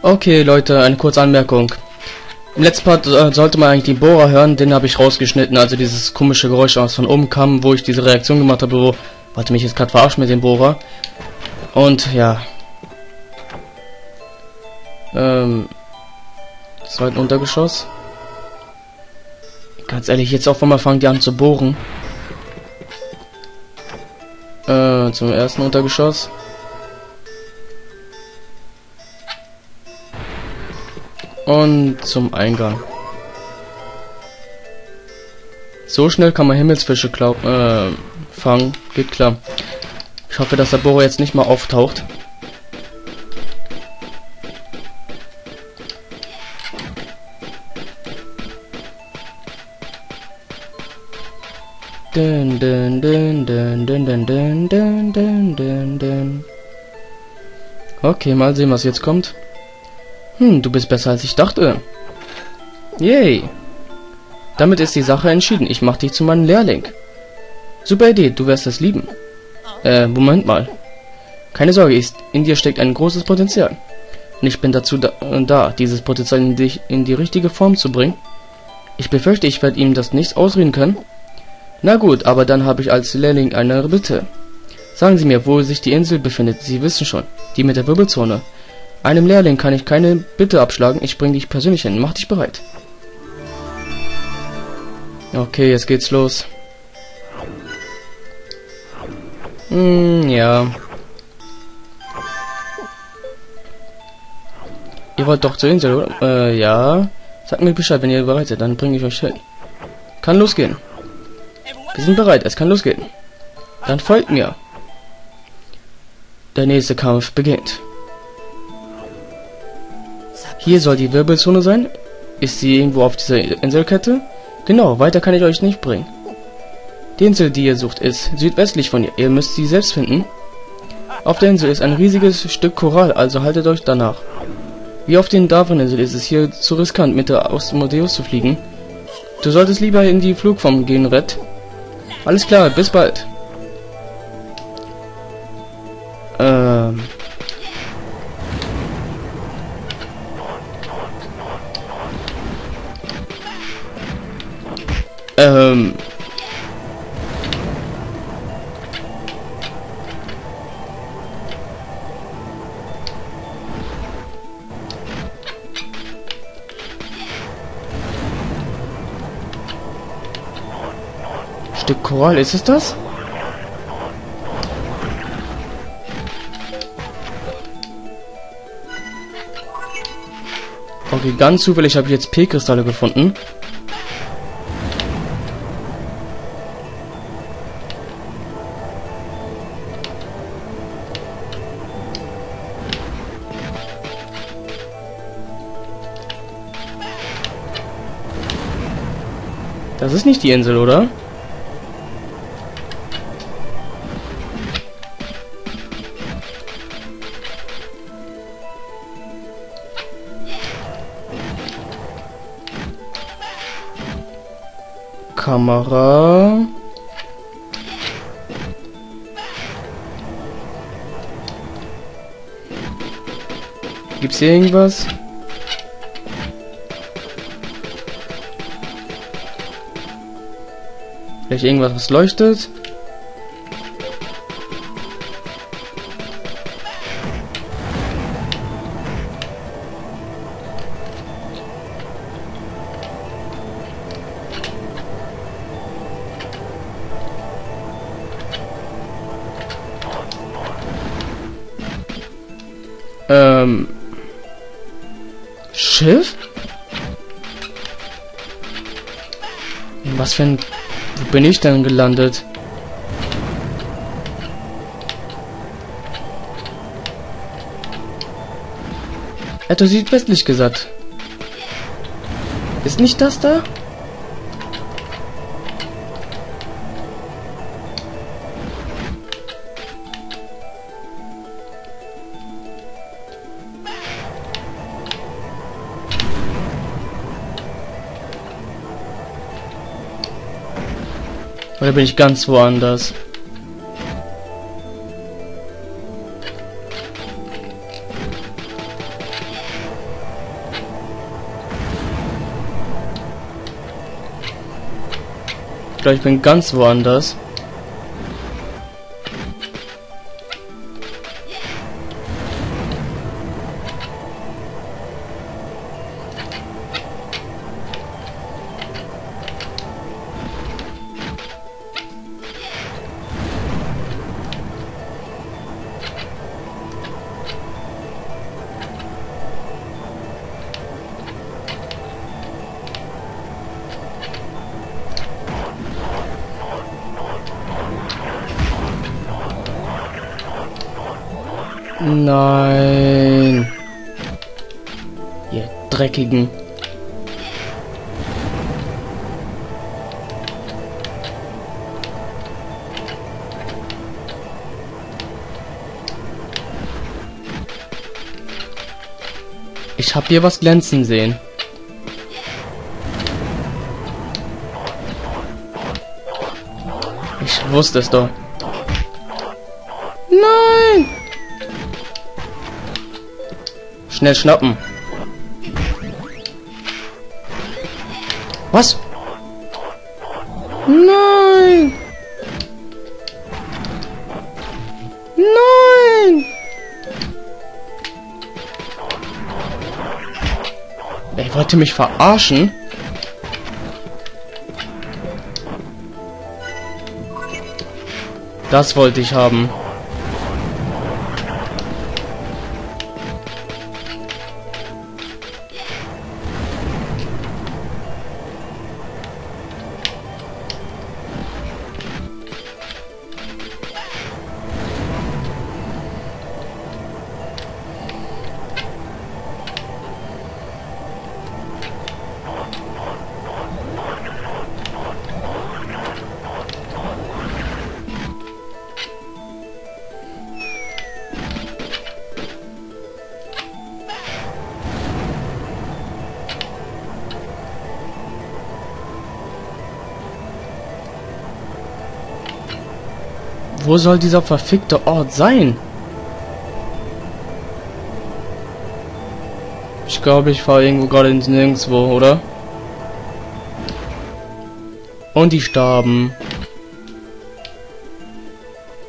Okay, Leute, eine kurze Anmerkung. Im letzten Part äh, sollte man eigentlich den Bohrer hören, den habe ich rausgeschnitten, also dieses komische Geräusch, was von oben kam, wo ich diese Reaktion gemacht habe, wo, warte mich jetzt gerade verarscht mit dem Bohrer. Und ja. Ähm. Zweiten Untergeschoss. Ganz ehrlich, jetzt auf einmal fangen die an zu bohren. Äh, zum ersten Untergeschoss. Und zum Eingang. So schnell kann man Himmelsfische äh, fangen. Geht klar. Ich hoffe, dass der Bohrer jetzt nicht mal auftaucht. Dun, dun, dun, dun, dun, dun, dun, dun, dun. Okay, mal sehen, was jetzt kommt. Hm, du bist besser als ich dachte. Yay. Damit ist die Sache entschieden. Ich mach dich zu meinem Lehrling. Super Idee, du wirst es lieben. Äh, Moment mal. Keine Sorge, in dir steckt ein großes Potenzial. Und ich bin dazu da, äh, da dieses Potenzial in, dich, in die richtige Form zu bringen. Ich befürchte, ich werde ihm das nicht ausreden können. Na gut, aber dann habe ich als Lehrling eine Bitte. Sagen Sie mir, wo sich die Insel befindet. Sie wissen schon. Die mit der Wirbelzone. Einem Lehrling kann ich keine Bitte abschlagen. Ich bringe dich persönlich hin. Mach dich bereit. Okay, jetzt geht's los. Hm, ja. Ihr wollt doch zur Insel, oder? Äh, ja. Sagt mir Bescheid, wenn ihr bereit seid, dann bringe ich euch hin. Kann losgehen. Wir sind bereit, es kann losgehen. Dann folgt mir. Der nächste Kampf beginnt. Hier soll die Wirbelzone sein. Ist sie irgendwo auf dieser Inselkette? Genau, weiter kann ich euch nicht bringen. Die Insel, die ihr sucht, ist südwestlich von ihr. Ihr müsst sie selbst finden. Auf der Insel ist ein riesiges Stück Korall, also haltet euch danach. Wie auf den Darwin-Insel ist es hier zu riskant, mit der Osmodeus zu fliegen. Du solltest lieber in die Flugform gehen, Red. Alles klar, bis bald. Ähm... Stück Korall, ist es das? Okay, ganz zufällig habe ich jetzt P-Kristalle gefunden. Das ist nicht die Insel, oder? Kamera. Gibt's hier irgendwas? Vielleicht irgendwas, was leuchtet. Ähm. Schiff? Was für ein wo bin ich denn gelandet? Hat südwestlich gesagt. Ist nicht das da? Oder bin ich ganz woanders? Ich glaube, ich bin ganz woanders. Nein. Ihr dreckigen. Ich hab hier was glänzen sehen. Ich wusste es doch. Nein! Schnell schnappen. Was? Nein! Nein! Er wollte mich verarschen. Das wollte ich haben. Wo soll dieser verfickte Ort sein? Ich glaube, ich fahre irgendwo gerade ins Nirgendwo, oder? Und die starben.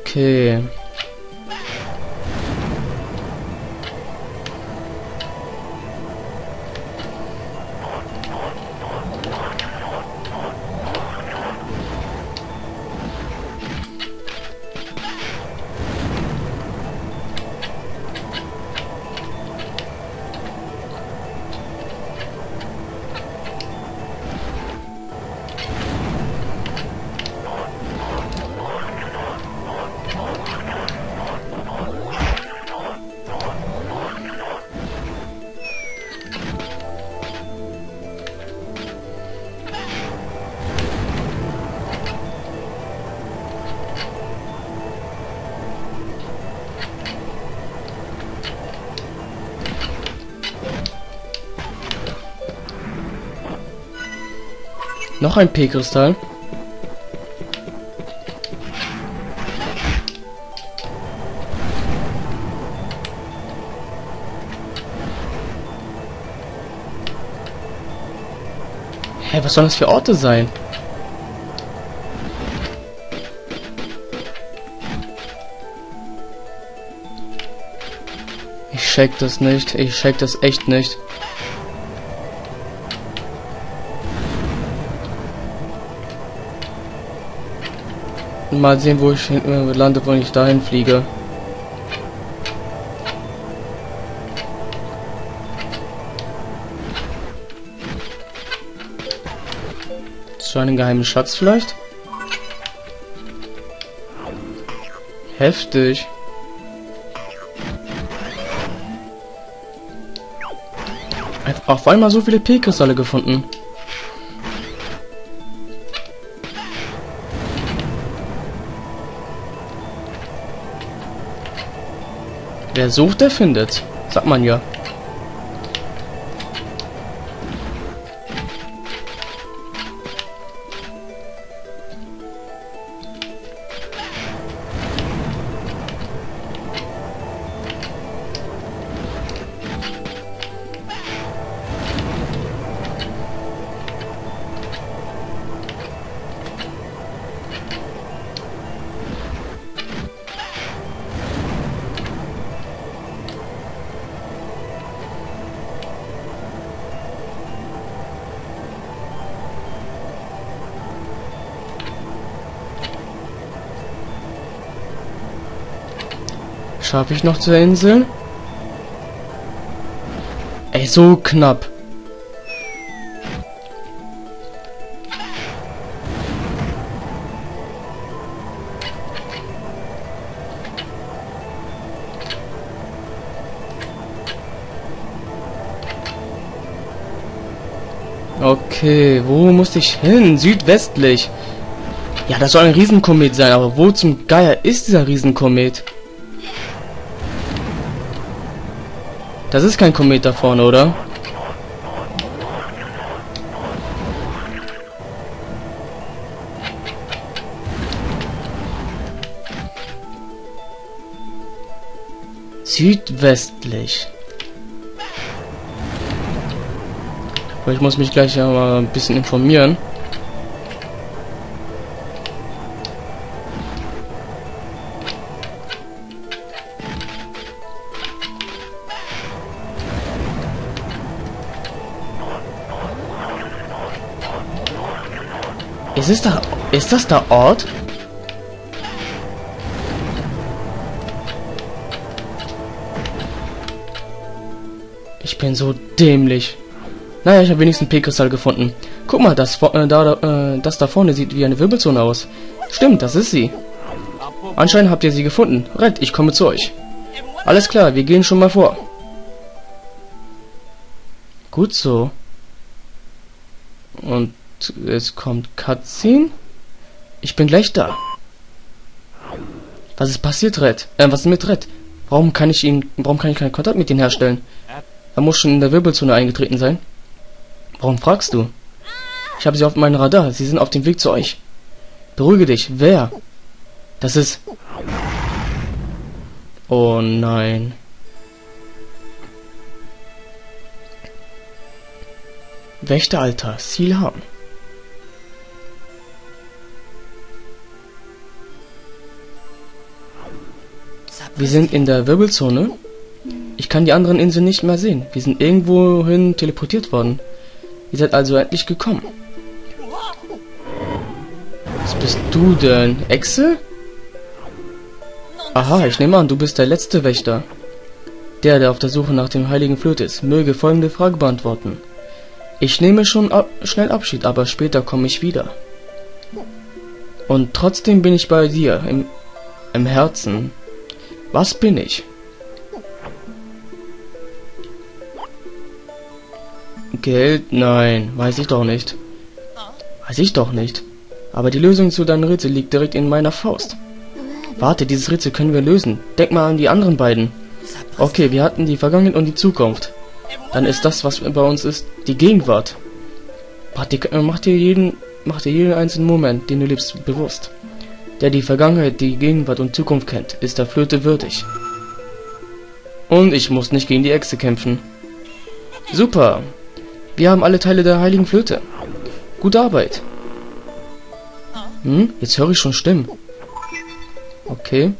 Okay. Noch ein P-Kristall. Hä, was sollen das für Orte sein? Ich check das nicht. Ich check das echt nicht. Mal sehen, wo ich äh, lande, wenn ich dahin fliege. Zu einem geheimen Schatz vielleicht? Heftig. Auf einmal so viele P-Kristalle gefunden. Wer sucht, der findet. Sagt man ja. Schaffe ich noch zur Insel? Ey, so knapp. Okay, wo muss ich hin? Südwestlich. Ja, das soll ein Riesenkomet sein, aber wo zum Geier ist dieser Riesenkomet? Das ist kein Komet da vorne, oder? Südwestlich. Ich muss mich gleich ja mal ein bisschen informieren. Ist da... Ist das der Ort? Ich bin so dämlich. Naja, ich habe wenigstens einen P-Kristall gefunden. Guck mal, das, äh, da, äh, das da vorne sieht wie eine Wirbelzone aus. Stimmt, das ist sie. Anscheinend habt ihr sie gefunden. Red, ich komme zu euch. Alles klar, wir gehen schon mal vor. Gut so. Und es kommt Cutscene. Ich bin gleich da. Was ist passiert, Red? Äh, was ist mit Red? Warum kann ich ihn, warum kann ich keinen Kontakt mit ihm herstellen? Er muss schon in der Wirbelzone eingetreten sein. Warum fragst du? Ich habe sie auf meinem Radar. Sie sind auf dem Weg zu euch. Beruhige dich. Wer? Das ist... Oh nein. Wächteralter. Ziel Wir sind in der Wirbelzone. Ich kann die anderen Inseln nicht mehr sehen. Wir sind irgendwohin teleportiert worden. Ihr seid also endlich gekommen. Was bist du denn? Echse? Aha, ich nehme an, du bist der letzte Wächter. Der, der auf der Suche nach dem heiligen Flöte ist, möge folgende Frage beantworten. Ich nehme schon ab schnell Abschied, aber später komme ich wieder. Und trotzdem bin ich bei dir, im, im Herzen. Was bin ich? Geld? Nein, weiß ich doch nicht. Weiß ich doch nicht. Aber die Lösung zu deinem Rätsel liegt direkt in meiner Faust. Warte, dieses Rätsel können wir lösen. Denk mal an die anderen beiden. Okay, wir hatten die Vergangenheit und die Zukunft. Dann ist das, was bei uns ist, die Gegenwart. Mach dir jeden, mach dir jeden einzelnen Moment, den du lebst, bewusst. Der die Vergangenheit, die Gegenwart und Zukunft kennt, ist der Flöte würdig. Und ich muss nicht gegen die Echse kämpfen. Super. Wir haben alle Teile der heiligen Flöte. Gute Arbeit. Hm, jetzt höre ich schon Stimmen. Okay.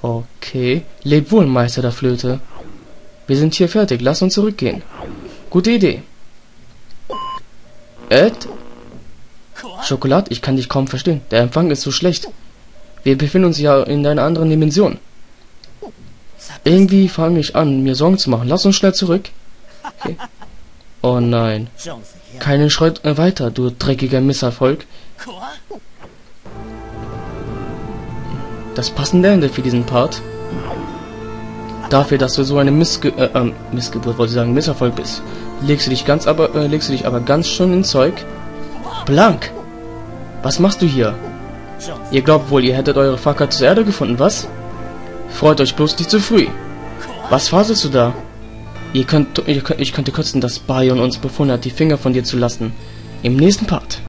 Okay. Lebt wohl, Meister der Flöte. Wir sind hier fertig. Lass uns zurückgehen. Gute Idee. Ed? Schokolade, ich kann dich kaum verstehen. Der Empfang ist so schlecht. Wir befinden uns ja in einer anderen Dimension. Irgendwie fange ich an, mir Sorgen zu machen. Lass uns schnell zurück. Okay. Oh nein. Keinen Schritt weiter, du dreckiger Misserfolg. Das passende Ende für diesen Part. Dafür, dass du so eine Missge äh, äh, Missgeburt, wollte ich sagen, Misserfolg bist, legst du dich ganz aber äh, legst du dich aber ganz schön ins Zeug. Blank. Was machst du hier? Ihr glaubt wohl, ihr hättet eure Facker zur Erde gefunden, was? Freut euch bloß nicht zu früh. Was faselst du da? Ihr könnt, ihr könnt, ich könnte kotzen, dass Bayon uns befunden hat, die Finger von dir zu lassen. Im nächsten Part.